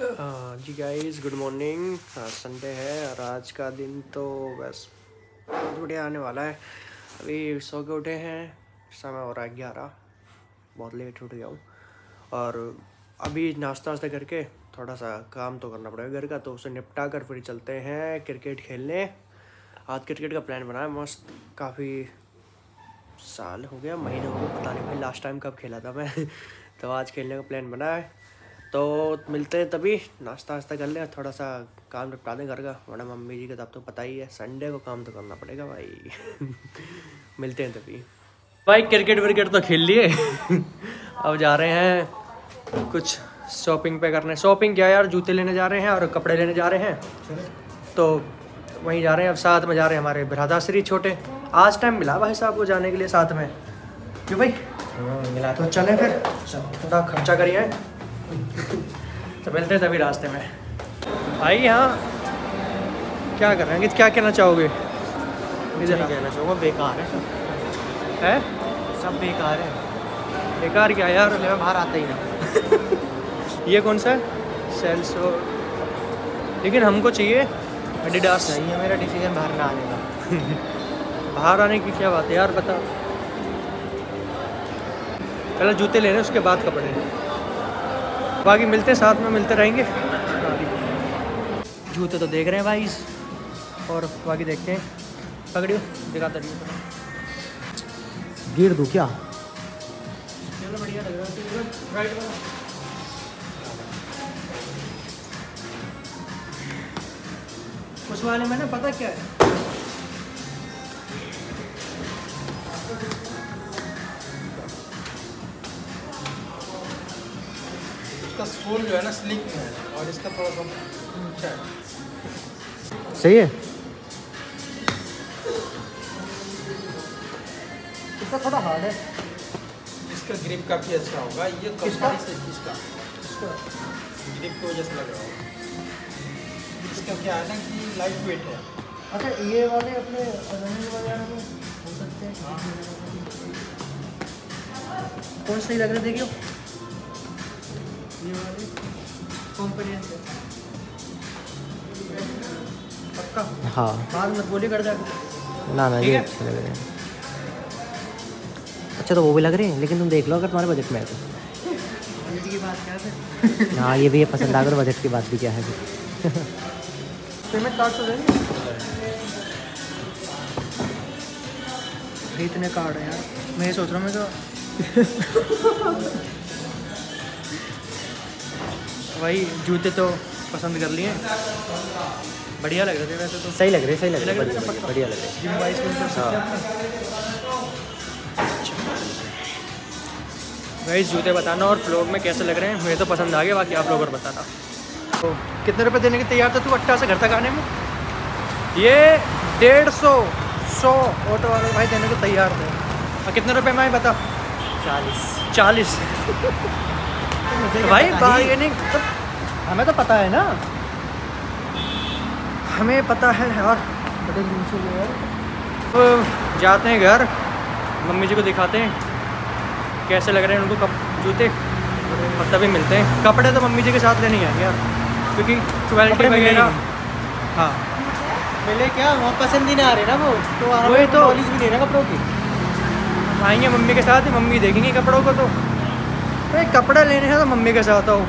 जी guys good morning Sunday है और आज का दिन तो बस बहुत बढ़िया आने वाला है। अभी सो के उठे हैं, समय हो रहा है ग्यारह। बहुत लेट उठ गया हूँ। और अभी नाश्ता वास्ता करके थोड़ा सा काम तो करना पड़ेगा घर का तो उसे निपटा कर फिर चलते हैं क्रिकेट खेलने। आज क्रिकेट का प्लान बना है मस्त काफ़ी साल हो गया, महीने हो गए, पता नहीं भाई लास्ट टाइम कब खेला था मैं। तो आज खेलने का प्लान बना है। तो मिलते हैं तभी नाश्ता वास्ता कर लें थोड़ा सा काम निपटा दें घर का वरना मम्मी जी का तब तो पता ही है संडे को काम तो करना पड़ेगा भाई। मिलते हैं तभी। भाई क्रिकेट विकेट तो खेल लिए। अब जा रहे हैं कुछ शॉपिंग पे करने। शॉपिंग क्या यार जूते लेने जा रहे हैं और कपड़े लेने जा रहे हैं। तो वहीं जा रहे हैं अब साथ में जा रहे हैं हमारे बिरादाश्री छोटे। आज टाइम मिला भाई साहब को जाने के लिए साथ में। क्यों भाई? हाँ, मिला तो। चलें फिर। थोड़ा खर्चा करिए। तो मिलते हैं तभी रास्ते में। भाई यहाँ क्या कर रहे हैं? क्या कहना चाहोगे? इधर कहना चाहूँगा बेकार है। है? सब बेकार है। बेकार क्या यार? मैं बाहर आता ही ना ये कौन सा है? सेल्सो लेकिन हमको चाहिए एडिडास है मेरा डिसीज़न बाहर ना आने का। बाहर आने की क्या बात है यार बता पहले जूते लेने उसके बाद कपड़े। बाकी मिलते साथ में मिलते रहेंगे। जूते तो देख रहे हैं भाई और बाकी देखते हैं। पकड़ियो दिखाता रहिए गिर दूँ क्या? चलो बढ़िया लग रहा है राइट वाला उस वाले में ना पता क्या है? सोल जो है ना स्लिक में है और इसका थोड़ा सा ऊँचा है। सही है? इसका थोड़ा हार्ड है। इसका ग्रिप काफ़ी अच्छा होगा। ये किसका? से इसका। इसका। ग्रिप की वजह से लग रहा होगा। इसका क्या है ना कि लाइट वेट है। अच्छा ये वाले अपने रनिंग वगैरह में हो सकते हैं। कौन सही लग रहा है? देखियो। ये वाले कंपनी पक्का हाँ। बाद मत बोलिए कर जाके ना ना ये अच्छे लग रहे हैं। अच्छा तो वो भी लग रहे हैं लेकिन तुम देख लो अगर तुम्हारे बजट में है तो। बजट की बात क्या हाँ ये भी है पसंद अगर बजट की बात भी क्या है। पेमेंट कार्ड तो इतने कार्ड हैं यार। मैं सोच रहा हूँ मैं तो भाई जूते तो पसंद कर लिए। बढ़िया लग रहे थे वैसे तो। सही लग रहे सही लग रहे बढ़िया लग रहे। जिम वाइज कर भाई जूते बताना और फ्लोर में कैसे लग रहे हैं मुझे तो पसंद आ गया बाकी आप लोग और बताना। तो कितने रुपए देने के तैयार था तू अट्ठा से घर तक आने में? ये डेढ़ सौ सौ ऑटो वाले भाई देने को तैयार थे। और कितने रुपए में बता? चालीस। चालीस। भाई बार्गेनिंग तो हमें तो पता है ना। हमें पता है यार। बड़े दिन से जो है तो जाते हैं घर। मम्मी जी को दिखाते हैं। कैसे लग रहे हैं उनको कप जूते? और तभी मिलते हैं। कपड़े तो मम्मी जी के साथ लेने आएँगे यार। क्योंकि क्वालिटी वगैरह हाँ। पहले क्या? वहाँ पसंद ही ना आ रहे ना वो। तो वही तो। नॉलेज भी नहीं ना कपड़ों की। आएँगे मम्मी के साथ मम्मी देखेंगी कपड़ों को तो। भाई, कपड़े लेने हैं तो मम्मी के साथ आओ।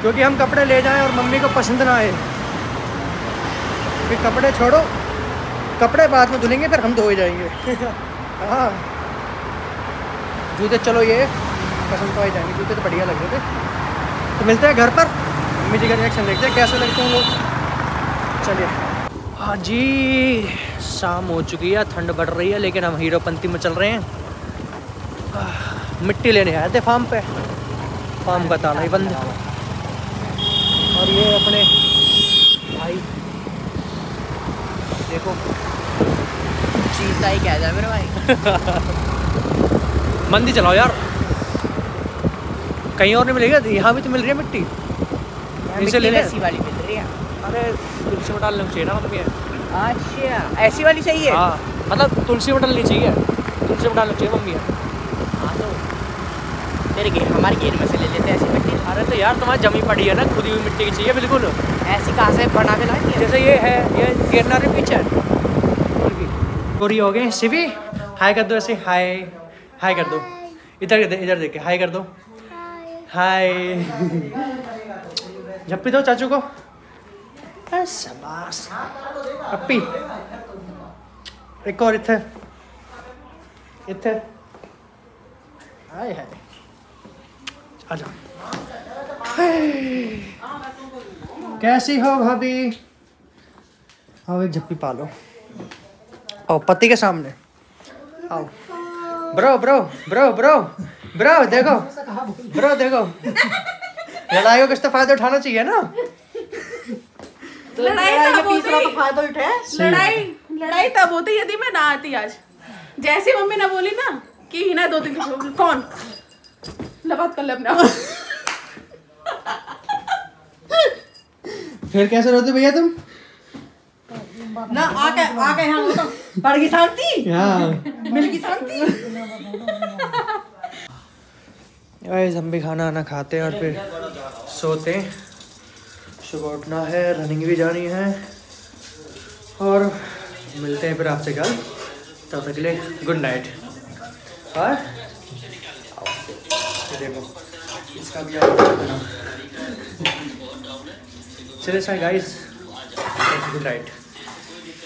क्योंकि हम कपड़े ले जाएँ और मम्मी को पसंद ना आए। फिर कपड़े छोड़ो, कपड़े बाद में धुलेंगे, फिर हम धोए जाएँगे। हाँ। जूते, चलो ये, पसंद तो आ जाएँगे, जूते तो बढ़िया लग रहे थे। तो मिलते हैं घर पर। मम्मी जी का रिएक्शन देखते हैं, कैसे लगते हैं लोग। चलिए। हाँ जी, शाम हो चुकी है, ठंड बढ़ रही है, लेकिन हम हीरोपंती में चल रहे हैं। मिट्टी लेने आए थे फार्म पे। फार्म का ताला ही बंद। और ये अपने भाई। देखो। चीता ही कह जाए मेरे भाई। मंदी चलाओ यार। कहीं और नहीं मिलेगी यहाँ भी तो मिल रही है मिट्टी। इनसे ले ऐसी वाली मिल रही है। अरे तुलसी में डालना चाहिए ना मम्मी अच्छा ऐसी वाली चाहिए? हाँ मतलब तुलसी में डालनी चाहिए। तुलसी में डालना चाहिए मम्मी हाँ। तेरे गेर हमारे गेर में से ले लेते हैं ऐसी मिट्टी। अरे तो यार तुम्हारी जमी पड़ी है ना खुदी हुई मिट्टी की चाहिए बिल्कुल। ऐसी कहाँ से बना के लाएँगे? जैसे ये है ये गिरना रे पीछे पूरी हो गई शिवी। हाय कर दो ऐसे हाय हाय कर दो। इधर इधर इधर देख के हाय कर दो। हाय झप्पी दो चाचू को। अपी एक और इधर। इधर। हाय हाय। आजा। कैसी हो भाभी? आओ एक झप्पी पालो। आओ पति के सामने। आओ। Bro bro bro bro bro देखो। ब्रो देखो। लड़ाइयों का फ़ायदा उठाना चाहिए ना। लड़ाई तब होती लड़ाई लड़ाई तब होती यदि मैं ना आती आज। जैसे मम्मी ना बोली ना कि हिना दो दिन कौन? लबात कर ले अपने फिर कैसे रोते भैया तुम? ना आके आके यहाँ तो पड़ गई शांति? हाँ। मिल गई शांति? गाइस हम भी खाना आना खाते हैं और फिर सोते हैं। सुबह उठना है रनिंग भी जानी है। और मिलते हैं फिर आपसे कल। तब तक के लिए गुड नाइट और देखो। इसका भी चलिए सर गाइस राइट